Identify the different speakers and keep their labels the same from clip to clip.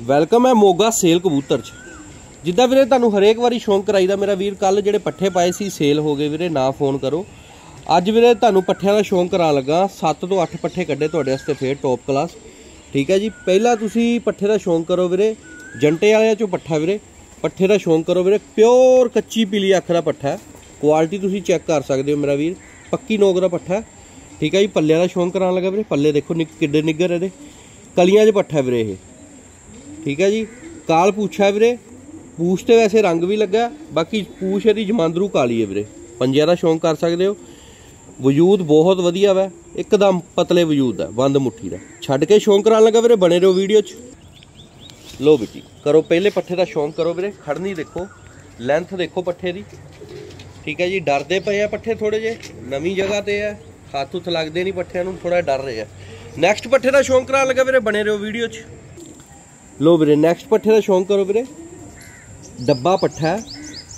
Speaker 1: Welcome ਹੈ Moga sale ਕਬੂਤਰ ਚ। ਜਿੱਦਾਂ ਵੀਰੇ ਤੁਹਾਨੂੰ ਹਰੇਕ ਵਾਰੀ ਸ਼ੌਂਕ ਕਰਾਈਦਾ ਮੇਰਾ ਵੀਰ ਕੱਲ ਜਿਹੜੇ ਪੱਠੇ ਪਾਏ ਸੀ, ਸੇਲ ਹੋ ਗਏ ਵੀਰੇ, ਨਾ ਫੋਨ ਕਰੋ। ਅੱਜ ਵੀਰੇ ਤੁਹਾਨੂੰ ਪੱਠਿਆਂ ਦਾ ਸ਼ੌਂਕ ਕਰਾਉਣ ਲੱਗਾ 7 ਤੋਂ 8 ਪੱਠੇ ਕੱਢੇ ਤੁਹਾਡੇ ਵਾਸਤੇ ਫੇਰ ਟੌਪ ਕਲਾਸ ਠੀਕ ਹੈ ਜੀ, ਪਹਿਲਾਂ ਤੁਸੀਂ ਪੱਠੇ ਦਾ ਸ਼ੌਂਕ ਕਰੋ ਵੀਰੇ, ਜੰਟੇ ਵਾਲਿਆਂ ਚੋਂ ਪੱਠਾ ਵੀਰੇ। ਪੱਠੇ ਦਾ ਸ਼ੌਂਕ ਕਰੋ ਵੀਰੇ ਪਿਓਰ ਕੱਚੀ ਪੀਲੀ ਅੱਖ ਦਾ ਪੱਠਾ। ਕੁਆਲਿਟੀ ਤੁਸੀਂ ਚੈੱਕ ਕਰ ਸਕਦੇ ਹੋ ਮੇਰਾ ਵੀਰ, ਪੱਕੀ ਨੋਕ ਦਾ ਪੱਠਾ। ਠੀਕ ਹੈ ਜੀ ਪੱਲਿਆਂ ਦਾ ਸ਼ੌਂਕ ਕਰਾਉਣ ਲੱਗਾ ਵੀਰੇ, ਪੱਲੇ ਦੇਖੋ ਨਿੱਕ ਕਿੱਡੇ ਨਿੱਗਰ ਇਹਦੇ। ਕਲੀਆਂ 'ਚ ਪੱਠਾ ਵੀਰੇ ਇਹ। ਠੀਕ ਹੈ ਜੀ। ਕਾਲ ਪੂਛਾ ਵੀਰੇ। ਪੂਛ ਤੇ ਵੈਸੇ ਰੰਗ ਵੀ ਲੱਗਾ। ਬਾਕੀ ਪੂਛ ਇਹਦੀ ਜਮਾਂਦਰੂ ਕਾਲੀ ਹੈ ਵੀਰੇ। ਪੰਜਿਆਂ ਦਾ ਸ਼ੌਂਕ ਕਰ ਸਕਦੇ ਹੋ। ਵਜੂਦ ਬਹੁਤ ਵਧੀਆ ਵਾ। ਇੱਕਦਮ ਪਤਲੇ ਵਜੂਦ ਹੈ ਬੰਦ ਮੁੱਠੀ ਦਾ। ਛੱਡ ਕੇ ਸ਼ੌਂਕ ਕਰਾਉਣ ਲੱਗਾ ਵੀਰੇ, ਬਣੇ ਰਹੋ ਵੀਡੀਓ 'ਚ। ਲੋ ਬੇਟੀ, ਕਰੋ ਪਹਿਲੇ ਪੱਠੇ ਦਾ ਸ਼ੌਂਕ ਕਰੋ ਵੀਰੇ। ਖੜਨੀ ਦੇਖੋ। ਲੈਂਥ ਦੇਖੋ ਪੱਠੇ ਦੀ। ਠੀਕ ਹੈ ਜੀ, ਡਰਦੇ ਪਏ ਆ ਪੱਠੇ ਥੋੜੇ ਜੇ ਨਵੀਂ ਜਗ੍ਹਾ ਤੇ ਆ। ਹੱਥ ਉੱਥ ਲੱਗਦੇ ਨਹੀਂ ਪੱਠਿਆਂ ਨੂੰ ਥੋੜਾ ਡਰ ਰਹੇ ਆ। ਨੈਕਸਟ ਪੱਠੇ ਦਾ ਸ਼ੌਂਕ ਕਰਾਉਣ ਲੱਗਾ ਵੀਰੇ, ਬਣੇ ਰਹੋ ਵੀਡੀਓ 'ਚ। ਲੋ ਵੀਰੇ ਨੈਕਸਟ ਪੱਠੇ ਦਾ ਸ਼ੌਂਕ ਕਰੋ ਵੀਰੇ। ਡੱਬਾ ਪੱਠਾ ਹੈ।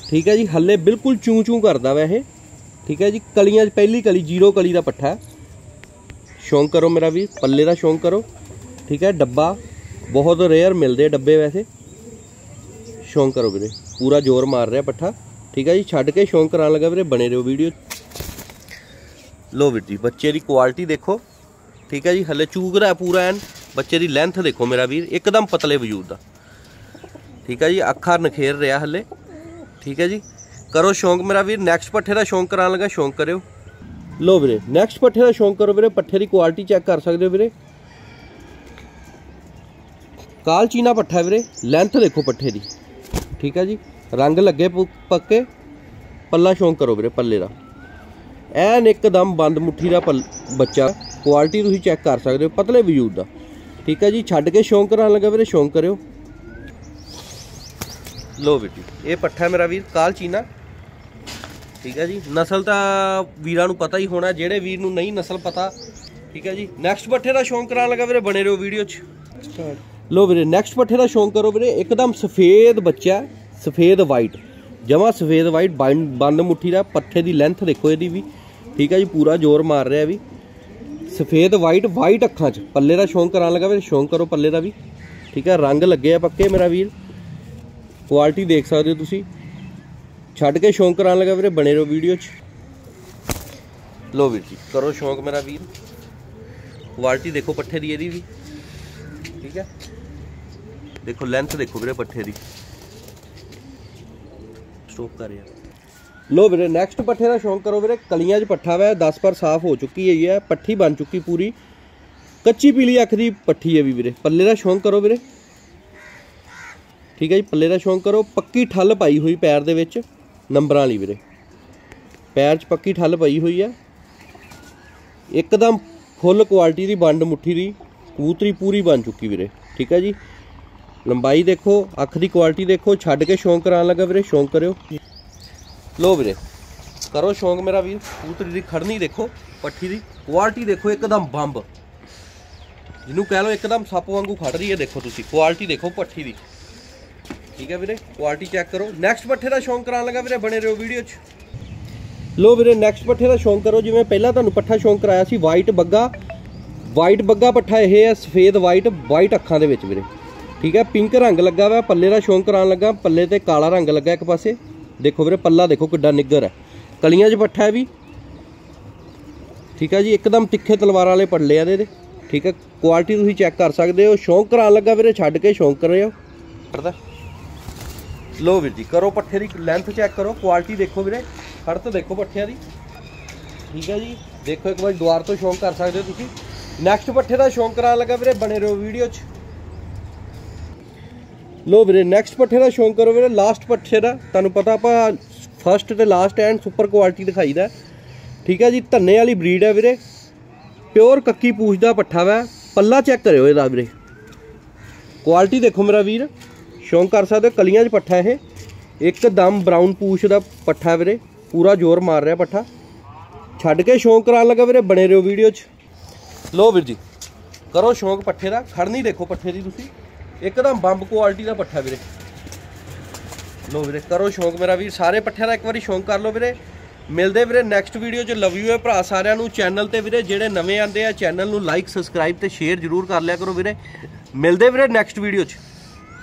Speaker 1: ਠੀਕ ਹੈ ਜੀ, ਹੱਲੇ ਬਿਲਕੁਲ ਚੂੰ ਚੂੰ ਕਰਦਾ ਵਾ ਇਹ। ਠੀਕ ਹੈ ਜੀ, ਕਲੀਆਂ 'ਚ ਪਹਿਲੀ ਕਲੀ, ਜ਼ੀਰੋ ਕਲੀ ਦਾ ਪੱਠਾ। ਹੈ। ਸ਼ੌਂਕ ਕਰੋ ਮੇਰਾ ਵੀ, ਪੱਲੇ ਦਾ ਸ਼ੌਂਕ ਕਰੋ। ਠੀਕ ਹੈ, ਡੱਬਾ, ਬਹੁਤ ਰੇਅਰ ਮਿਲਦੇ ਆ ਡੱਬੇ ਵੈਸੇ। ਸ਼ੌਂਕ ਕਰੋ ਵੀਰੇ, ਪੂਰਾ ਜ਼ੋਰ ਮਾਰ ਰਿਹਾ ਪੱਠਾ। ਠੀਕ ਹੈ ਜੀ, ਛੱਡ ਕੇ ਸ਼ੌਂਕ ਕਰਾਉਣ ਲੱਗਾ ਵੀਰੇ, ਬਣੇ ਰਹੋ ਵੀਡੀਓ ਲੋ ਵੀਰ ਜੀ, ਬੱਚੇ ਦੀ ਕੁਆਲਿਟੀ ਦੇਖੋ। ਠੀਕ ਹੈ ਜੀ, ਹੱਲੇ ਚੂਕਦਾ ਹੈ ਪੂਰਾ ਐਨ। ਬੱਚੇ ਦੀ ਲੈਂਥ ਦੇਖੋ ਮੇਰਾ ਵੀਰ, ਇੱਕਦਮ ਪਤਲੇ ਵਜੂਦ ਦਾ। ਠੀਕ ਹੈ ਜੀ, ਅੱਖਾਂ ਨਖੇਰ ਰਿਹਾ ਹੱਲੇ। ਠੀਕ ਹੈ ਜੀ, ਕਰੋ ਸ਼ੌਂਕ ਮੇਰਾ ਵੀਰ ਨੈਕਸਟ ਪੱਠੇ ਦਾ ਸ਼ੌਂਕ ਕਰਾਉਣ ਲੱਗਾ, ਸ਼ੌਂਕ ਕਰਿਓ। ਲੋ ਵੀਰੇ ਨੈਕਸਟ ਪੱਠੇ ਦਾ ਸ਼ੌਂਕ ਕਰੋ ਵੀਰੇ, ਪੱਠੇ ਦੀ ਕੁਆਲਿਟੀ ਚੈੱਕ ਕਰ ਸਕਦੇ ਹੋ ਵੀਰੇ। ਕਾਲ ਚੀਨਾ ਪੱਠਾ ਵੀਰੇ ਲੈਂਥ ਦੇਖੋ ਪੱਠੇ ਦੀ। ਠੀਕ ਹੈ ਜੀ, ਰੰਗ ਲੱਗੇ ਪੱਕੇ, ਪੱਲਾ ਸ਼ੌਂਕ ਕਰੋ ਵੀਰੇ, ਪੱਲੇ ਦਾ। ਐਨ ਇੱਕਦਮ ਬੰਦ ਮੁੱਠੀ ਦਾ ਪੱਲ- ਬੱਚਾ ਕੁਆਲਿਟੀ ਤੁਸੀਂ ਚੈੱਕ ਕਰ ਸਕਦੇ ਹੋ, ਪਤਲੇ ਵਜੂਦ ਦਾ। ਠੀਕ ਹੈ ਜੀ ਛੱਡ ਕੇ ਸ਼ੌਂਕ ਕਰਾਉਣ ਲੱਗਾ ਵੀਰੇ ਸ਼ੌਂਕ ਕਰਿਓ। ਲੋ ਬੇਟੀ ਇਹ ਪੱਠਾ ਮੇਰਾ ਵੀਰ ਕਾਲ ਚੀਨਾ। ਠੀਕ ਹੈ ਜੀ ਨਸਲ ਤਾਂ ਵੀਰਾਂ ਨੂੰ ਪਤਾ ਹੀ ਹੋਣਾ ਜਿਹੜੇ ਵੀਰ ਨੂੰ ਨਹੀਂ ਨਸਲ ਪਤਾ। ਠੀਕ ਹੈ ਜੀ ਨੈਕਸਟ ਪੱਠੇ ਦਾ ਸ਼ੌਂਕ ਕਰਾਉਣ ਲੱਗਾ ਵੀਰੇ ਬਣੇ ਰਹੋ ਵੀਡੀਓ 'ਚ। ਲੋ ਵੀਰੇ ਨੈਕਸਟ ਪੱਠੇ ਦਾ ਸ਼ੌਂਕ ਕਰੋ ਵੀਰੇ ਇੱਕਦਮ ਸਫੇਦ ਬੱਚਾ ਸਫੇਦ ਵਾਈਟ ਜਮਾ ਸਫੇਦ ਵਾਈਟ ਬੰਦ ਮੁੱਠੀ ਦਾ ਪੱਠੇ ਦੀ ਲੈਂਥ ਦੇਖੋ ਇਹਦੀ ਵੀ। ਠੀਕ ਹੈ ਜੀ ਪੂਰਾ ਜ਼ੋਰ ਮਾਰ ਰਿਹਾ ਵੀ। ਸਫੇਦ ਵਾਈਟ ਵਾਈਟ ਅੱਖਾਂ 'ਚ। ਪੱਲੇ ਦਾ ਸ਼ੌਂਕ ਕਰਾਉਣ ਲੱਗਾ ਵੀਰੇ ਸ਼ੌਂਕ ਕਰੋ ਪੱਲੇ ਦਾ ਵੀ। ਠੀਕ ਹੈ ਰੰਗ ਲੱਗੇ ਆ ਪੱਕੇ ਮੇਰਾ ਵੀਰ। ਕੁਆਲਿਟੀ ਦੇਖ ਸਕਦੇ ਹੋ ਤੁਸੀਂ। ਛੱਡ ਕੇ ਸ਼ੌਂਕ ਕਰਾਉਣ ਲੱਗਾ ਵੀਰੇ, ਬਣੇ ਰਹੋ ਵੀਡੀਓ 'ਚ। ਲੋ ਵੀਰ ਜੀ, ਕਰੋ ਸ਼ੌਂਕ ਮੇਰਾ ਵੀਰ। ਕੁਆਲਿਟੀ ਦੇਖੋ ਪੱਠੇ ਦੀ ਇਹਦੀ ਵੀ। ਠੀਕ ਹੈ ਦੇਖੋ ਲੈਂਥ ਦੇਖੋ ਵੀਰੇ ਪੱਠੇ ਦੀ। ਸਟੋਪ ਕਰ ਯਾਰ ਲੋ ਵੀਰੇ ਨੈਕਸਟ ਪੱਠੇ ਦਾ ਸ਼ੌਂਕ ਕਰੋ ਵੀਰੇ, ਕਲੀਆਂ 'ਚ ਪੱਠਾ ਵਾ 10 ਪਰ ਸਾਫ਼ ਹੋ ਚੁੱਕੀ ਹੈ ਹੈ ਪੱਠੀ ਬਣ ਚੁੱਕੀ ਪੂਰੀ। ਕੱਚੀ ਪੀਲੀ ਅੱਖ ਦੀ ਪੱਠੀ ਹੈ ਵੀ ਵੀਰੇ, ਪੱਲੇ ਦਾ ਸ਼ੌਂਕ ਕਰੋ ਵੀਰੇ। ਠੀਕ ਹੈ ਜੀ, ਪੱਲੇ ਦਾ ਸ਼ੌਂਕ ਕਰੋ, ਪੱਕੀ ਠੱਲ ਪਾਈ ਹੋਈ ਪੈਰ ਦੇ ਵਿੱਚ, ਨੰਬਰਾਂ ਵਾਲੀ ਵੀਰੇ। ਪੈਰ 'ਚ ਪੱਕੀ ਠੱਲ ਪਈ ਹੋਈ ਹੈ। ਇੱਕਦਮ ਫੁੱਲ ਕੁਆਲਿਟੀ ਦੀ ਬੰਡ ਮੁੱਠੀ ਦੀ, ਕਬੂਤਰੀ ਪੂਰੀ ਬਣ ਚੁੱਕੀ ਵੀਰੇ। ਠੀਕ ਹੈ ਜੀ, ਲੰਬਾਈ ਦੇਖੋ, ਅੱਖ ਦੀ ਕੁਆਲਿਟੀ ਦੇਖੋ, ਛੱਡ ਕੇ ਸ਼ੌਂਕ ਕਰਾਉਣ ਲੱਗਾ ਵੀਰੇ, ਸ਼ੌਂਕ ਕਰਿਓ। ਲੋ ਵੀਰੇ, ਕਰੋ ਸ਼ੌਂਕ ਮੇਰਾ ਵੀਰ, ਕਬੂਤਰੀ ਦੀ ਖੜਨੀ ਦੇਖੋ, ਪੱਠੀ ਦੀ ਕੁਆਲਿਟੀ ਦੇਖੋ, ਇੱਕਦਮ ਬੰਬ। ਜਿਹਨੂੰ ਕਹਿ ਲਓ ਇੱਕਦਮ ਸੱਪ ਵਾਂਗੂ ਖੜ ਰਹੀ ਹੈ, ਦੇਖੋ ਤੁਸੀਂ ਕੁਆਲਿਟੀ ਦੇਖੋ ਪੱਠੀ ਦੀ। ਠੀਕ ਹੈ ਵੀਰੇ ਕੁਆਲਿਟੀ ਚੈੱਕ ਕਰੋ। ਨੈਕਸਟ ਪੱਠੇ ਦਾ ਸ਼ੌਂਕ ਕਰਾਉਣ ਲੱਗਾ ਵੀਰੇ, ਬਣੇ ਰਹੋ ਵੀਡੀਓ 'ਚ। ਲੋ ਵੀਰੇ ਨੈਕਸਟ ਪੱਠੇ ਦਾ ਸ਼ੌਂਕ ਕਰੋ, ਜਿਵੇਂ ਪਹਿਲਾਂ ਤੁਹਾਨੂੰ ਪੱਠਾ ਸ਼ੌਂਕ ਕਰਾਇਆ ਸੀ ਵਾਈਟ ਬੱਗਾ। ਵਾਈਟ ਬੱਗਾ ਪੱਠਾ ਇਹ ਹੈ, ਸਫੇਦ ਵਾਈਟ ਵਾਈਟ ਅੱਖਾਂ ਦੇ ਵਿੱਚ ਵੀਰੇ। ਠੀਕ ਹੈ ਪਿੰਕ ਰੰਗ ਲੱਗਾ ਵਾ ਪੱਲੇ ਦਾ ਸ਼ੌਂਕ ਕਰਾਉਣ ਲੱਗਾ, ਪੱਲੇ ਤੇ ਕਾਲਾ ਰੰਗ ਲੱਗਾ ਇੱਕ ਪਾਸੇ। ਦੇਖੋ ਵੀਰੇ, ਪੱਲਾ ਦੇਖੋ ਕਿੱਡਾ ਨਿੱਗਰ ਹੈ। ਕਲੀਆਂ 'ਚ ਪੱਠਾ ਹੈ ਵੀ। ਠੀਕ ਹੈ ਜੀ, ਇੱਕਦਮ ਤਿੱਖੇ ਤਲਵਾਰਾਂ ਵਾਲੇ ਪੱਲੇ ਆ ਇਹਦੇ ਠੀਕ ਹੈ ਕੁਆਲਿਟੀ ਤੁਸੀਂ ਚੈੱਕ ਕਰ ਸਕਦੇ ਹੋ। ਸ਼ੌਂਕ ਕਰਾਉਣ ਲੱਗਾ ਵੀਰੇ, ਛੱਡ ਕੇ ਸ਼ੌਂਕ ਕਰ ਕਰਿਓ ਕਰਦਾ। ਲੋ ਵੀਰ ਜੀ, ਕਰੋ ਪੱਠੇ ਦੀ ਲੈਂਥ ਚੈੱਕ ਕਰੋ ਕੁਆਲਿਟੀ ਦੇਖੋ ਵੀਰੇ। ਖੜਤ ਦੇਖੋ ਪੱਠਿਆਂ ਦੀ। ਠੀਕ ਹੈ ਜੀ, ਦੇਖੋ ਇੱਕ ਵਾਰ ਦੁਆਰ ਤੋਂ ਸ਼ੌਂਕ ਕਰ ਸਕਦੇ ਹੋ ਤੁਸੀਂ। ਨੈਕਸਟ ਪੱਠੇ ਦਾ ਸ਼ੌਂਕ ਕਰਾਉਣ ਲੱਗਾ ਵੀਰੇ, ਬਣੇ ਰਹੋ ਵੀਡੀਓ 'ਚ। ਲੋ ਵੀਰੇ ਨੈਕਸਟ ਪੱਠੇ ਦਾ ਸ਼ੌਂਕ ਕਰੋ ਵੀਰੇ ਲਾਸਟ ਪੱਠੇ ਦਾ। ਤੁਹਾਨੂੰ ਪਤਾ ਆਪਾਂ ਫਸਟ ਤੇ ਲਾਸਟ ਐਂਡ ਸੁਪਰ ਕੁਆਲਿਟੀ ਦਿਖਾਈਦਾ ਠੀਕ ਹੈ ਜੀ, ਧੰਨੇ ਵਾਲੀ ਬਰੀਡ ਹੈ ਵੀਰੇ। ਪਿਓਰ ਕੱਕੀ ਪੂਛ ਦਾ ਪੱਠਾ ਵਾ। ਪੱਲਾ ਚੈੱਕ ਕਰਿਓ ਇਹਦਾ ਵੀਰੇ। ਕੁਆਲਿਟੀ ਦੇਖੋ ਮੇਰਾ ਵੀਰ। ਸ਼ੌਂਕ ਕਰ ਸਕਦੇ ਹੋ, ਕਲੀਆਂ 'ਚ ਪੱਠਾ ਇਹ। ਇੱਕਦਮ ਬਰਾਊਨ ਪੂਛ ਦਾ ਪੱਠਾ ਵੀਰੇ। ਪੂਰਾ ਜ਼ੋਰ ਮਾਰ ਰਿਹਾ ਪੱਠਾ। ਛੱਡ ਕੇ ਸ਼ੌਂਕ ਕਰਾਉਣ ਲੱਗਾ ਵੀਰੇ, ਬਣੇ ਰਹੋ ਵੀਡੀਓ 'ਚ। ਲੋ ਵੀਰ ਜੀ, ਕਰੋ ਸ਼ੌਂਕ ਪੱਠੇ ਦਾ। ਖੜਨੀ ਦੇਖੋ ਪੱਠੇ ਦੀ ਤੁਸੀਂ। ਇੱਕਦਮ ਬੰਬ ਕੁਆਲਿਟੀ ਦਾ ਪੱਠਾ ਵੀਰੇ। ਲੋ ਵੀਰੇ, ਕਰੋ ਸ਼ੌਂਕ ਮੇਰਾ ਵੀਰ, ਸਾਰੇ ਪੱਠਿਆਂ ਦਾ ਇੱਕ ਵਾਰੀ ਸ਼ੌਂਕ ਕਰ ਲਓ ਵੀਰੇ। ਮਿਲਦੇ ਵੀਰੇ ਨੈਕਸਟ ਵੀਡੀਓ 'ਚ ਲਵ ਯੂ ਹੈ ਭਰਾ ਸਾਰਿਆਂ ਨੂੰ ਚੈਨਲ ਤੇ ਵੀਰੇ ਜਿਹੜੇ ਨਵੇਂ ਆਂਦੇ ਆ ਚੈਨਲ ਨੂੰ ਲਾਈਕ ਸਬਸਕ੍ਰਾਈਬ ਤੇ ਸ਼ੇਅਰ ਜ਼ਰੂਰ ਕਰ ਲਿਆ ਕਰੋ ਵੀਰੇ। ਮਿਲਦੇ ਵੀਰੇ ਨੈਕਸਟ ਵੀਡੀਓ 'ਚ।